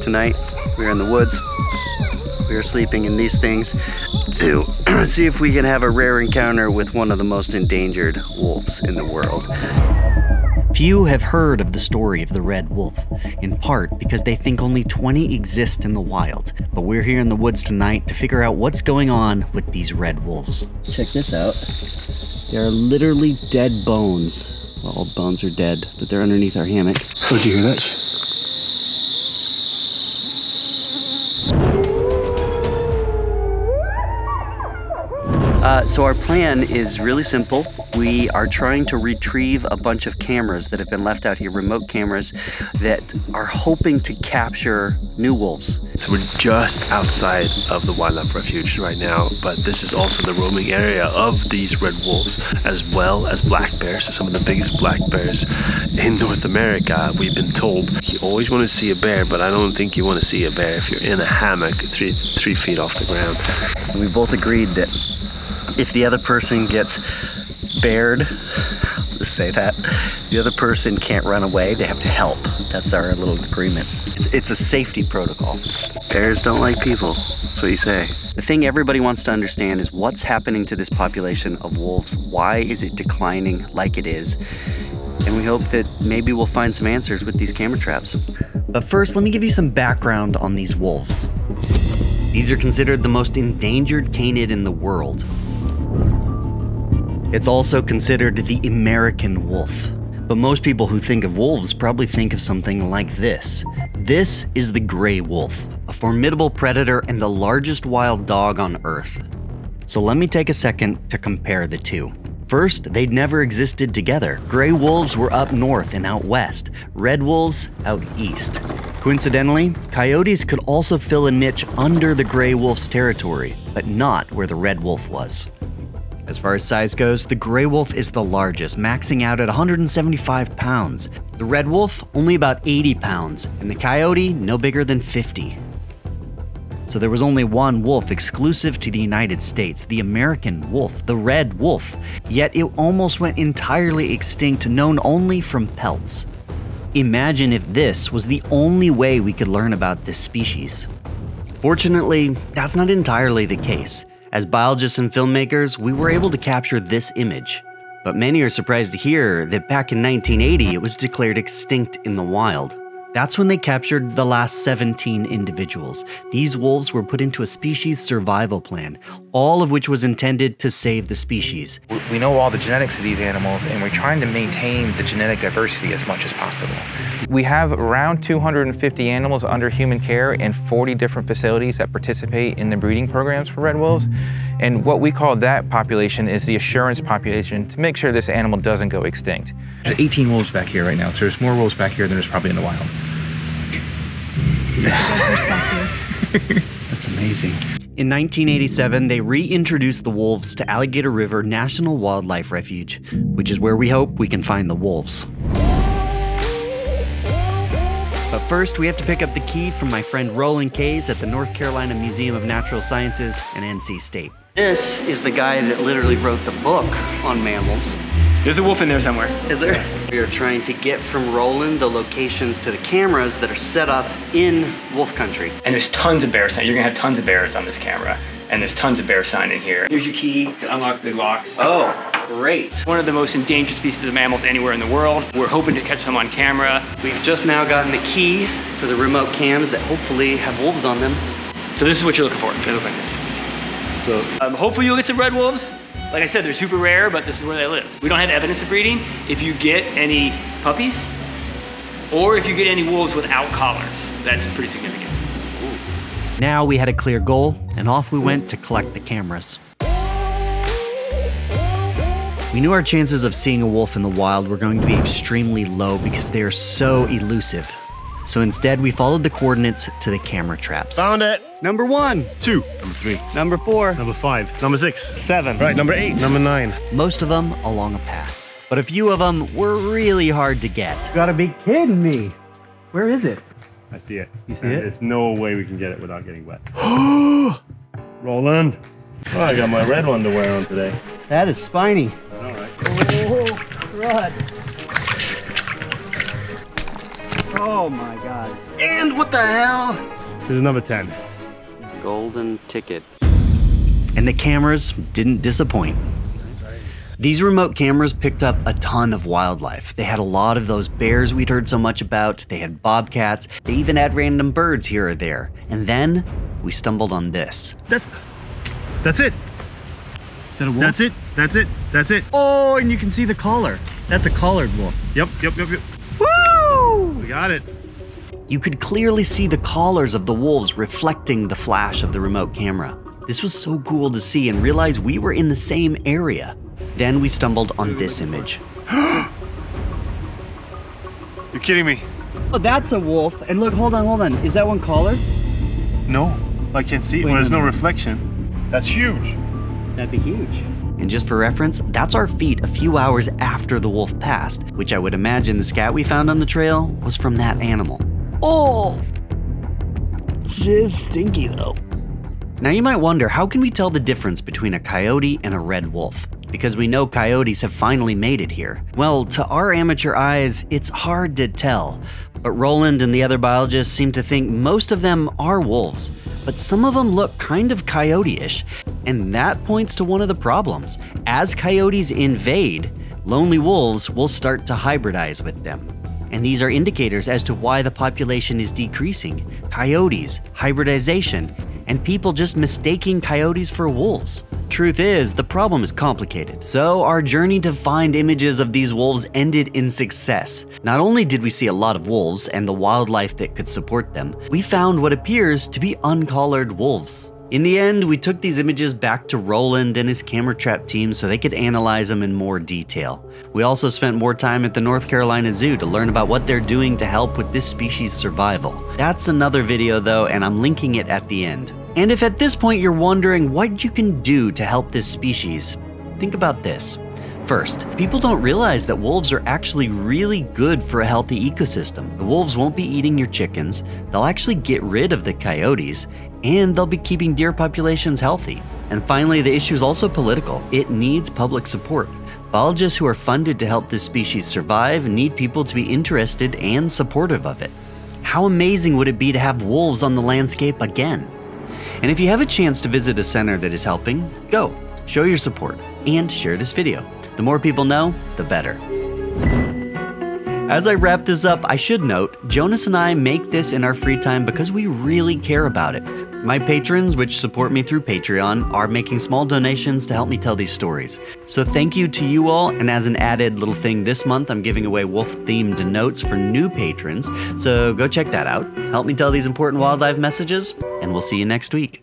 Tonight, we're in the woods. We are sleeping in these things to see if we can have a rare encounter with one of the most endangered wolves in the world. Few have heard of the story of the red wolf, in part because they think only 20 exist in the wild. But we're here in the woods tonight to figure out what's going on with these red wolves. Check this out. There are literally dead bones. Well, all bones are dead, but they're underneath our hammock. How'd you hear that? Uh, so our plan is really simple. We are trying to retrieve a bunch of cameras that have been left out here, remote cameras that are hoping to capture new wolves. So we're just outside of the wildlife refuge right now, but this is also the roaming area of these red wolves, as well as black bears. So some of the biggest black bears in North America. We've been told you always want to see a bear, but I don't think you want to see a bear if you're in a hammock three three feet off the ground. We both agreed that if the other person gets bared, I'll just say that, the other person can't run away, they have to help. That's our little agreement. It's, it's a safety protocol. Bears don't like people, that's what you say. The thing everybody wants to understand is what's happening to this population of wolves? Why is it declining like it is? And we hope that maybe we'll find some answers with these camera traps. But first, let me give you some background on these wolves. These are considered the most endangered canid in the world. It's also considered the American wolf. But most people who think of wolves probably think of something like this. This is the gray wolf, a formidable predator and the largest wild dog on Earth. So let me take a second to compare the two. First, they'd never existed together. Gray wolves were up north and out west, red wolves out east. Coincidentally, coyotes could also fill a niche under the gray wolf's territory, but not where the red wolf was. As far as size goes, the gray wolf is the largest, maxing out at 175 pounds. The red wolf, only about 80 pounds, and the coyote, no bigger than 50. So there was only one wolf exclusive to the United States, the American wolf, the red wolf. Yet it almost went entirely extinct, known only from pelts. Imagine if this was the only way we could learn about this species. Fortunately, that's not entirely the case. As biologists and filmmakers, we were able to capture this image. But many are surprised to hear that back in 1980 it was declared extinct in the wild. That's when they captured the last 17 individuals. These wolves were put into a species survival plan, all of which was intended to save the species. We know all the genetics of these animals, and we're trying to maintain the genetic diversity as much as possible. We have around 250 animals under human care in 40 different facilities that participate in the breeding programs for red wolves. And what we call that population is the assurance population to make sure this animal doesn't go extinct. There's 18 wolves back here right now, so there's more wolves back here than there's probably in the wild. That's amazing. In 1987, they reintroduced the wolves to Alligator River National Wildlife Refuge, which is where we hope we can find the wolves. But first, we have to pick up the key from my friend Roland Kays at the North Carolina Museum of Natural Sciences and NC State. This is the guy that literally wrote the book on mammals. There's a wolf in there somewhere. Is there? We are trying to get from Roland the locations to the cameras that are set up in wolf country. And there's tons of bear sign. You're gonna have tons of bears on this camera. And there's tons of bear sign in here. Here's your key to unlock the locks. Oh, great. One of the most endangered species of mammals anywhere in the world. We're hoping to catch them on camera. We've just now gotten the key for the remote cams that hopefully have wolves on them. So this is what you're looking for. They look like this. So, Um, hopefully you'll get some red wolves. Like I said, they're super rare, but this is where they live. We don't have evidence of breeding. If you get any puppies, or if you get any wolves without collars, that's pretty significant. now we had a clear goal, and off we went to collect the cameras. We knew our chances of seeing a wolf in the wild were going to be extremely low because they are so elusive. So instead, we followed the coordinates to the camera traps. Found it. Number one, Two. Number three. number four, Number five. Number six. seven. Right. Number eight. Number nine. Most of them along a path. But a few of them were really hard to get. You gotta be kidding me. Where is it? I see it. You see And it? There's no way we can get it without getting wet. Roland. Oh, I got my red one to wear on today. That is spiny. All right. Oh, crud. Oh my god. And what the hell? This is number 10. Golden ticket. And the cameras didn't disappoint. These remote cameras picked up a ton of wildlife. They had a lot of those bears we'd heard so much about, they had bobcats, they even had random birds here or there. And then we stumbled on this. That's that's it. Is that a wolf? That's it. That's it. That's it. Oh, and you can see the collar. That's a collared wolf. Yep, yep, yep, yep. Woo! We got it. You could clearly see the collars of the wolves reflecting the flash of the remote camera. This was so cool to see and realize we were in the same area. Then we stumbled on this image. You're kidding me. Oh, that's a wolf. And look, hold on, hold on. Is that one collared? No, I can't see it. Wait Well, there's a no minute. reflection. That's huge. That'd be huge. And just for reference, that's our feet a few hours after the wolf passed, which I would imagine the scat we found on the trail was from that animal. Oh! Just stinky though. Now you might wonder how can we tell the difference between a coyote and a red wolf? Because we know coyotes have finally made it here. Well, to our amateur eyes, it's hard to tell. But Roland and the other biologists seem to think most of them are wolves, but some of them look kind of coyote ish. And that points to one of the problems. As coyotes invade, lonely wolves will start to hybridize with them. And these are indicators as to why the population is decreasing coyotes, hybridization, and people just mistaking coyotes for wolves. Truth is, the problem is complicated. So, our journey to find images of these wolves ended in success. Not only did we see a lot of wolves and the wildlife that could support them, we found what appears to be uncollared wolves. In the end, we took these images back to Roland and his camera trap team so they could analyze them in more detail. We also spent more time at the North Carolina Zoo to learn about what they're doing to help with this species' survival. That's another video though, and I'm linking it at the end. And if at this point you're wondering what you can do to help this species, think about this. First, people don't realize that wolves are actually really good for a healthy ecosystem. The wolves won't be eating your chickens, they'll actually get rid of the coyotes, and they'll be keeping deer populations healthy. And finally, the issue is also political. It needs public support. Biologists who are funded to help this species survive need people to be interested and supportive of it. How amazing would it be to have wolves on the landscape again? And if you have a chance to visit a center that is helping, go, show your support, and share this video. The more people know, the better. As I wrap this up, I should note Jonas and I make this in our free time because we really care about it. My patrons, which support me through Patreon, are making small donations to help me tell these stories. So thank you to you all, and as an added little thing this month, I'm giving away wolf themed notes for new patrons. So go check that out. Help me tell these important wildlife messages, and we'll see you next week.